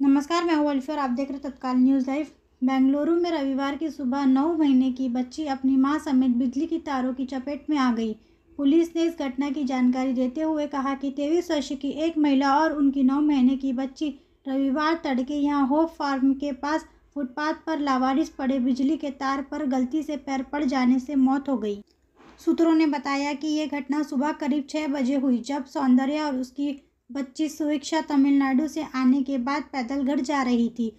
नमस्कार, मैं हूँ अल्फी और आप देख रहे तत्काल न्यूज़ लाइव। बेंगलुरु में रविवार की सुबह नौ महीने की बच्ची अपनी माँ समेत बिजली की तारों की चपेट में आ गई। पुलिस ने इस घटना की जानकारी देते हुए कहा कि तेईस वर्ष की एक महिला और उनकी नौ महीने की बच्ची रविवार तड़के यहाँ होप फार्म के पास फुटपाथ पर लावारिस पड़े बिजली के तार पर गलती से पैर पड़ जाने से मौत हो गई। सूत्रों ने बताया कि ये घटना सुबह करीब छः बजे हुई, जब सौंदर्या और उसकी बच्ची सुविक्षा तमिलनाडु से आने के बाद पैदल घर जा रही थी।